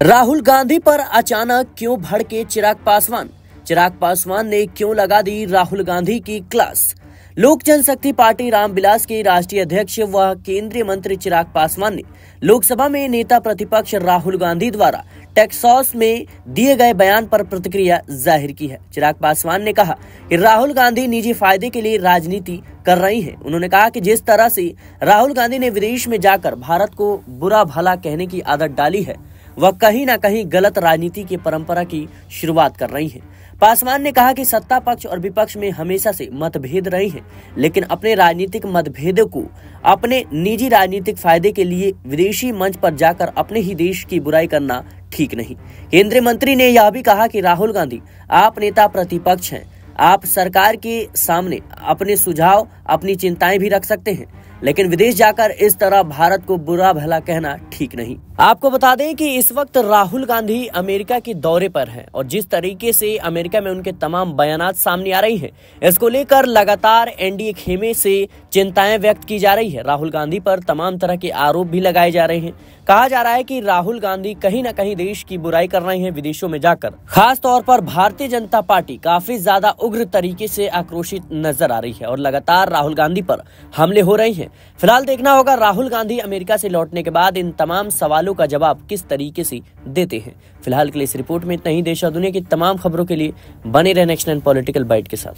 राहुल गांधी पर अचानक क्यों भड़के चिराग पासवान? चिराग पासवान ने क्यों लगा दी राहुल गांधी की क्लास? लोक जनशक्ति पार्टी रामविलास के राष्ट्रीय अध्यक्ष व केंद्रीय मंत्री चिराग पासवान ने लोकसभा में नेता प्रतिपक्ष राहुल गांधी द्वारा टेक्सास में दिए गए बयान पर प्रतिक्रिया ज़ाहिर की है। चिराग पासवान ने कहा कि राहुल गांधी निजी फ़ायदे के लिए राजनीति कर रही हैं। उन्होंने कहा कि जिस तरह से राहुल गांधी ने विदेश में जाकर भारत को बुरा भला कहने की आदत डाली है वह कहीं ना कहीं गलत राजनीति की परंपरा की शुरुआत कर रही है। पासवान ने कहा कि सत्ता पक्ष और विपक्ष में हमेशा से मतभेद रहे हैं, लेकिन अपने राजनीतिक मतभेदों को, अपने निजी राजनीतिक फ़ायदे के लिए विदेशी मंच पर जाकर अपने ही देश की बुराई करना ठीक नहीं। केंद्रीय मंत्री ने यह भी कहा कि राहुल गांधी, आप नेता प्रतिपक्ष हैं, आप सरकार के सामने अपने सुझाव अपनी चिंताएँ भी रख सकते हैं। लेकिन विदेश जाकर इस तरह भारत को बुरा भला कहना ठीक नहीं। आपको बता दें कि इस वक्त राहुल गांधी अमेरिका के दौरे पर हैं और जिस तरीके से अमेरिका में उनके तमाम बयान सामने आ रही हैं, इसको लेकर लगातार एनडीए खेमे से चिंताएँ व्यक्त की जा रही है। राहुल गांधी पर तमाम तरह के आरोप भी लगाए जा रहे हैं। कहा जा रहा है कि राहुल गांधी कहीं न कहीं देश की बुराई कर रहे हैं विदेशों में जाकर। खास तौर पर भारतीय जनता पार्टी काफ़ी ज़्यादा उग्र तरीके से आक्रोशित नज़र आ रही है और लगातार राहुल गांधी पर हमले हो रहे हैं। फ़िलहाल देखना होगा राहुल गांधी अमेरिका से लौटने के बाद इन तमाम सवालों का जवाब किस तरीके से देते हैं। फ़िलहाल के लिए इस रिपोर्ट में इतना ही। देश और दुनिया की तमाम खबरों के लिए बने रहे नेक्स्ट पॉलिटिकल बाइट के साथ।